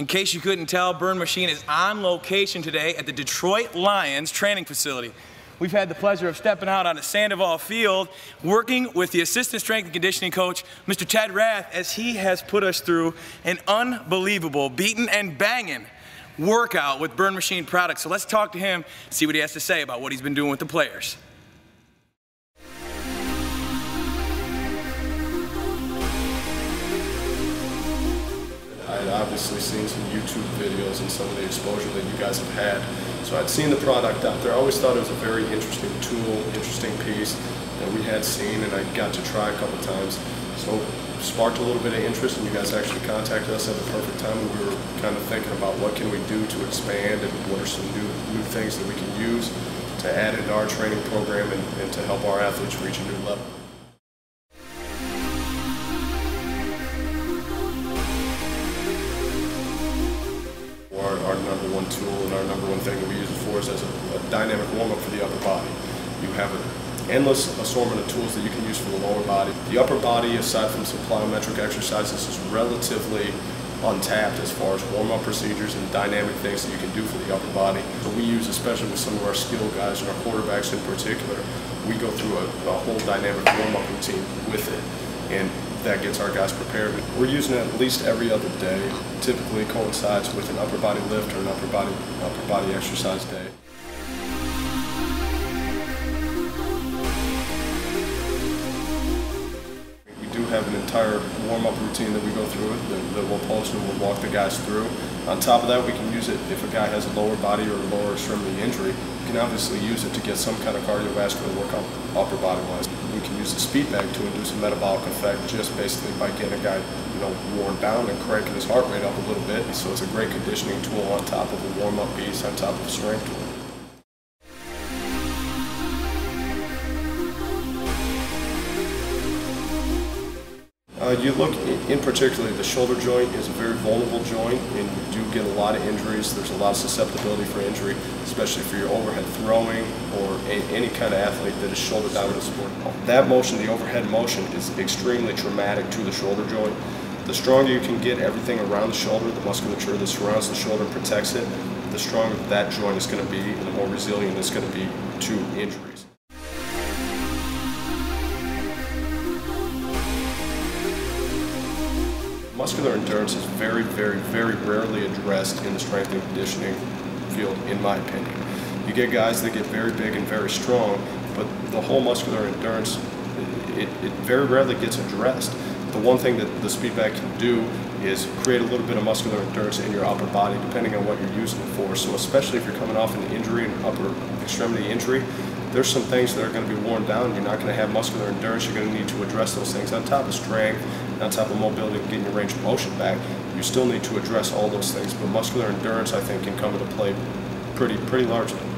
In case you couldn't tell, Burn Machine is on location today at the Detroit Lions training facility. We've had the pleasure of stepping out on a Sandoval field, working with the assistant strength and conditioning coach, Mr. Ted Rath, as he has put us through an unbelievable beating and banging workout with Burn Machine products. So let's talk to him, see what he has to say about what he's been doing with the players. Obviously seen some YouTube videos and some of the exposure that you guys have had. So I'd seen the product out there. I always thought it was a very interesting tool, interesting piece that we had seen and I got to try a couple times. So sparked a little bit of interest and you guys actually contacted us at the perfect time and we were kind of thinking about what can we do to expand and what are some new, new things that we can use to add into our training program and, and to help our athletes reach a new level. Number one tool and our number one thing that we use it for is as a, a dynamic warm-up for the upper body. You have an endless assortment of tools that you can use for the lower body. The upper body, aside from some plyometric exercises, is relatively untapped as far as warm-up procedures and dynamic things that you can do for the upper body. So we use, especially with some of our skill guys and our quarterbacks in particular, we go through a, a whole dynamic warm-up routine with it. And that gets our guys prepared. We're using it at least every other day. Typically coincides with an upper body lift or an upper body upper body exercise day. We do have an entire warm-up routine that we go through that, that we'll post and we'll walk the guys through. On top of that, we can use it if a guy has a lower body or a lower extremity injury. We can obviously use it to get some kind of cardiovascular workout upper body We can use the speed bag to induce a metabolic effect just basically by getting a guy you know, worn down and cranking his heart rate up a little bit. So it's a great conditioning tool on top of a warm-up piece, on top of a strength Uh, you look in particular, the shoulder joint is a very vulnerable joint, and you do get a lot of injuries. There's a lot of susceptibility for injury, especially for your overhead throwing or a, any kind of athlete that is shoulder dominant sport. That motion, the overhead motion, is extremely traumatic to the shoulder joint. The stronger you can get everything around the shoulder, the musculature that surrounds the shoulder protects it, the stronger that joint is going to be, and the more resilient it's going to be to injuries. Muscular endurance is very, very, very rarely addressed in the strength and conditioning field, in my opinion. You get guys that get very big and very strong, but the whole muscular endurance, it, it very rarely gets addressed. The one thing that the speed bag can do is create a little bit of muscular endurance in your upper body, depending on what you're using it for. So especially if you're coming off an injury, an upper extremity injury, there's some things that are going to be worn down. You're not going to have muscular endurance. You're going to need to address those things on top of strength, on top of mobility, getting your range of motion back. You still need to address all those things, but muscular endurance, I think, can come into play pretty pretty largely.